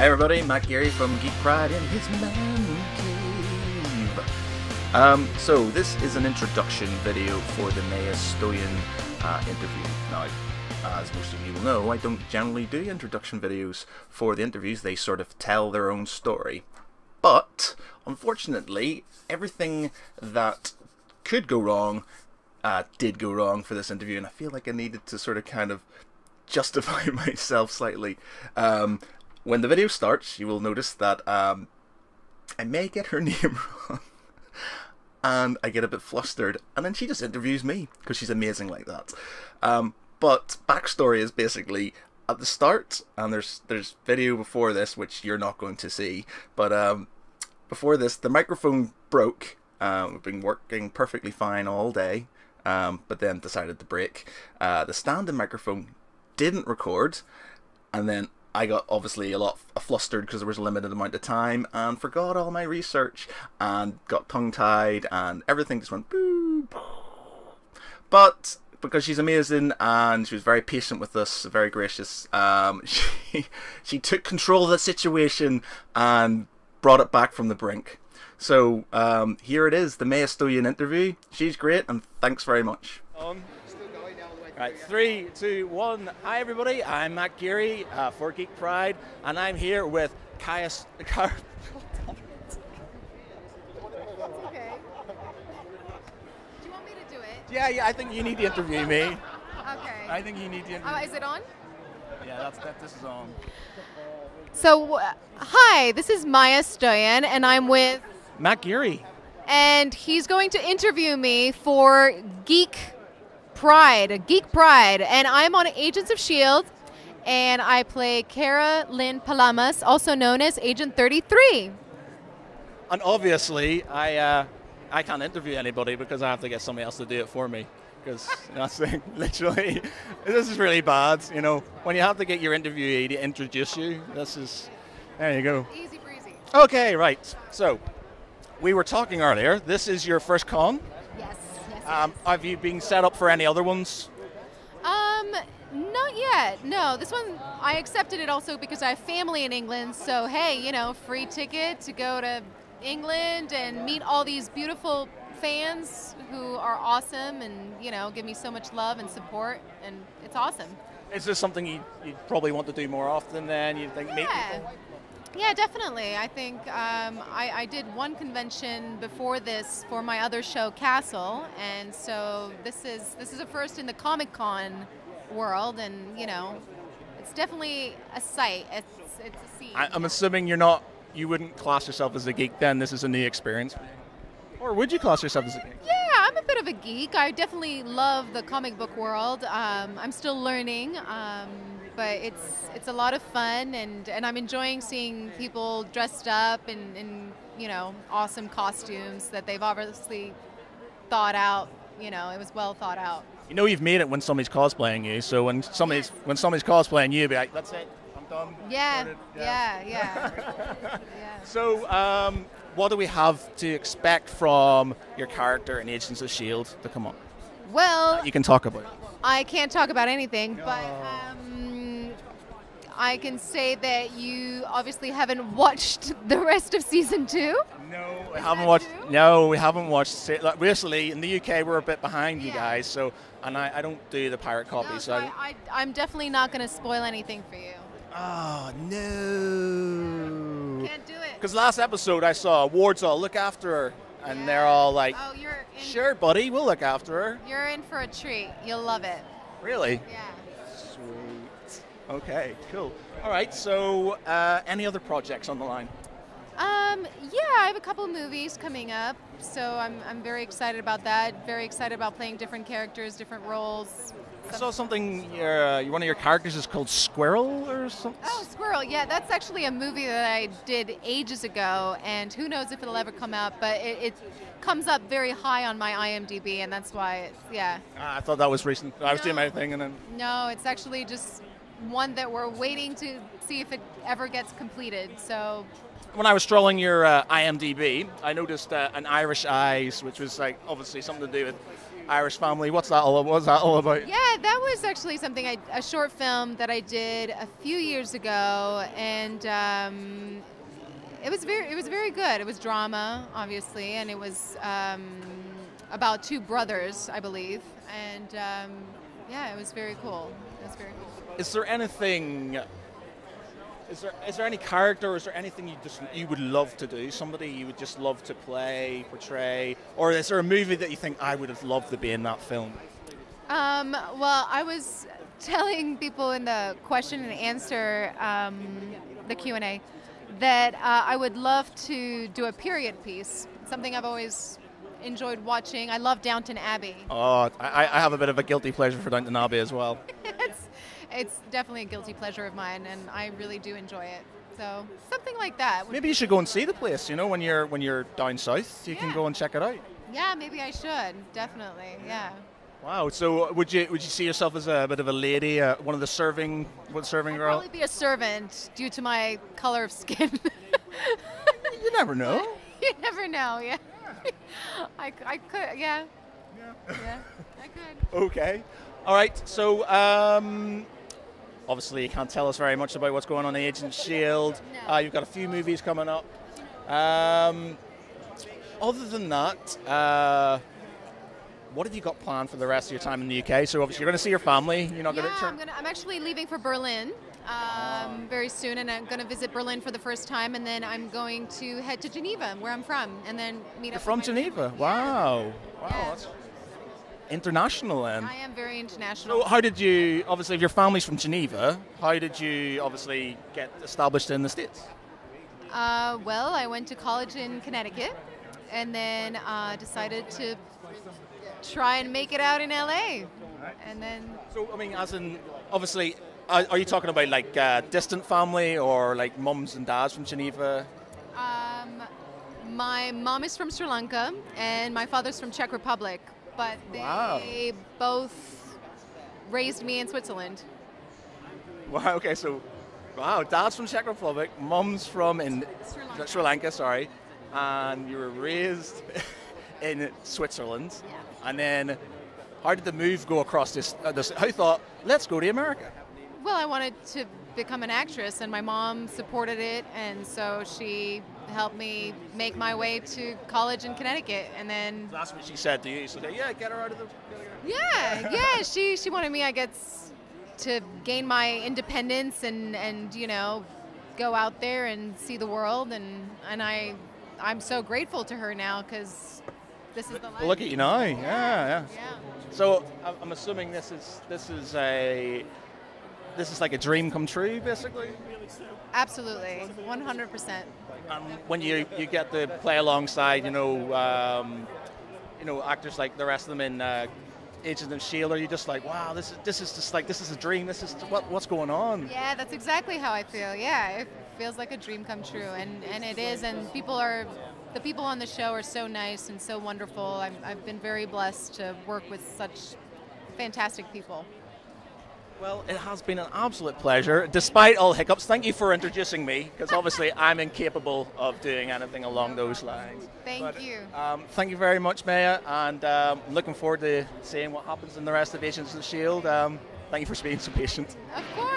Hi everybody, Matt Geary from Geek Pride in his man cave. Um, so this is an introduction video for the Maya Stojan uh, interview. Now, as most of you will know, I don't generally do introduction videos for the interviews. They sort of tell their own story. But unfortunately, everything that could go wrong uh, did go wrong for this interview, and I feel like I needed to sort of kind of justify myself slightly. Um, when the video starts, you will notice that um, I may get her name wrong. and I get a bit flustered, and then she just interviews me because she's amazing like that. Um, but backstory is basically at the start, and there's there's video before this which you're not going to see, but um, before this the microphone broke. Um, we've been working perfectly fine all day, um, but then decided to break. Uh, the standing microphone didn't record, and then I got obviously a lot flustered because there was a limited amount of time and forgot all my research and got tongue tied and everything just went boo. But because she's amazing and she was very patient with us, very gracious, um, she she took control of the situation and brought it back from the brink. So um, here it is, the Maya Stojan interview. She's great, and thanks very much. On. Right, three, two, one. Hi, everybody. I'm Matt Geary uh, for Geek Pride, and I'm here with Caius. Car- okay. Do you want me to do it? yeah, yeah. I think you need to interview me. Okay. I think you need to interview. Oh, is it on? yeah, that's that. This is on. So, uh, hi, this is Maya Stojan, and I'm with, Matt Geary. and he's going to interview me for Geek Pride, Geek Pride, and I'm on Agents of Shield, and I play Kara Lynn Palamas, also known as Agent 33. And obviously, I uh, I can't interview anybody because I have to get somebody else to do it for me. Because that's literally, this is really bad. You know, when you have to get your interviewee to introduce you, this is. There you go. Easy breezy. Okay, right. So, we were talking earlier. This is your first con. Um, have you been set up for any other ones? Um, not yet. No, this one I accepted it also because I have family in England. So hey, you know, free ticket to go to England and meet all these beautiful fans who are awesome and you know give me so much love and support, and it's awesome. Is this something you, you probably want to do more often? Then you think meet Yeah. Yeah, definitely. I think um, I, I did one convention before this for my other show, Castle, and so this is this is a first in the Comic Con world, and you know, it's definitely a sight. It's it's a scene. I, I'm assuming you're not. You wouldn't class yourself as a geek. Then this is a new experience. Or would you class yourself as a geek? Yeah, I'm a bit of a geek. I definitely love the comic book world. Um, I'm still learning, um, but it's it's a lot of fun, and, and I'm enjoying seeing people dressed up in, in you know awesome costumes that they've obviously thought out. You know, it was well thought out. You know you've made it when somebody's cosplaying you. So when somebody's when somebody's cosplaying you, be like, that's it. I'm done. Yeah, Sorted." yeah, yeah. yeah. So, um, what do we have to expect from your character in Agents of Shield to come on? Well, You can talk about. It. I can't talk about anything, but um, I can say that you obviously haven't watched the rest of season two. No, we Is haven't watched. true? No, we haven't watched. sa- Like, recently, in the UK, we're a bit behind you guys. So, and I, I don't do the pirate copy. No, so, so I, I, I'm definitely not going to spoil anything for you. oh no. Can't do it. Because last episode I saw awards all look after her, and they're all like, oh, you're in, "Sure, buddy, we'll look after her." You're in for a treat. You'll love it. Really? Yeah. Sweet. Okay, cool. All right. So, uh, any other projects on the line? Um, yeah, I have a couple movies coming up, so I'm, I'm very excited about that. Very excited about playing different characters, different roles. I saw something. Uh, one of your characters is called Squirrel or something. Oh, Squirrel. Yeah, that's actually a movie that I did ages ago, and who knows if it'll ever come out, but it, it comes up very high on my IMDb, and that's why it's, yeah. Ah, I thought that was recent. I was doing my thing, and then No, it's actually just one that we're waiting to see if it ever gets completed. So when I was strolling your uh, IMDb, I noticed uh, an Irish Eyes, which was like obviously something to do with Irish family. What's that all? What's that all about? Yeah, that was actually something I, a short film that I did a few years ago, and um, it was very it was very good. It was drama, obviously, and it was um, about two brothers, I believe, and um, yeah, it was very cool. It was very cool. Is there anything is there is there any character? Or is there anything you just you would love to do? Somebody you would just love to play, portray, or is there a movie that you think I would have loved to be in that film? Um, well, I was telling people in the question and answer, um, the Q and A, that uh, I would love to do a period piece. Something I've always enjoyed watching. I love Downton Abbey. Oh, I, I have a bit of a guilty pleasure for Downton Abbey as well. it's definitely a guilty pleasure of mine, and I really do enjoy it. So something like that. Maybe you should go and see the place. You know, when you're when you're down south, you Yeah. can go and check it out. Yeah, maybe I should. Definitely. Yeah. Wow. So would you would you see yourself as a bit of a lady, uh, one of the serving, what serving I'd girl? probably be a servant due to my color of skin. You never know. you never know. Yeah. I, I could. Yeah. Yeah. I could. Okay. All right. So, um, obviously, you can't tell us very much about what's going on in Agent Shield. No. Uh, you've got a few movies coming up. Um, other than that, uh, what have you got planned for the rest of your time in the UK? So, obviously, you're going to see your family. You're not Yeah, going to I'm gonna. I'm actually leaving for Berlin um, very soon, and I'm going to visit Berlin for the first time, and then I'm going to head to Geneva, where I'm from, and then meet You're up. from Geneva. family. Wow. Wow. Yeah. International then. I am very international. So, how did you? Obviously, if your family's from Geneva, how did you obviously get established in the states? Uh, well, I went to college in Connecticut, and then uh, decided to try and make it out in LA, and then So, I mean, as in, obviously, are, are you talking about like uh, distant family or like mums and dads from Geneva? Um, my mom is from Sri Lanka and my father's from Czech Republic, but they Wow. both raised me in Switzerland. Wow. Okay. So, wow, dad's from Czech Republic, mom's from in Sri Lanka. Sri Lanka. Sorry, and you were raised in Switzerland, Yeah. and then how did the move go across this? Uh, this how thought? Let's go to America. Well, I wanted to become an actress, and my mom supported it, and so she helped me make my way to college in Connecticut, and then That's what she said to you. So, yeah, get her out of the. yeah, yeah, she she wanted me, I guess, to gain my independence and and you know, go out there and see the world, and and I I'm so grateful to her now because this is the life. Look at you now. Yeah, yeah. Yeah. So I'm- I'm assuming this is this is a this is like a dream come true, basically. Absolutely, 100%. And when you, you get to play alongside, you know, um, you know, actors like the rest of them in uh, Agents of Shield, are you just like, wow, this is this is just like this is a dream. This is what what's going on? Yeah, that's exactly how I feel. Yeah, it feels like a dream come true, and and it is. And people are, the people on the show are so nice and so wonderful. I'm, I've been very blessed to work with such fantastic people. Well, it has been an absolute pleasure, despite all hiccups. Thank you for introducing me, because obviously I'm incapable of doing anything along those lines. Thank But, you. Um, thank you very much, Maya, and um, looking forward to seeing what happens in the rest of Agents of the Shield. Um, thank you for being so patient. Of course.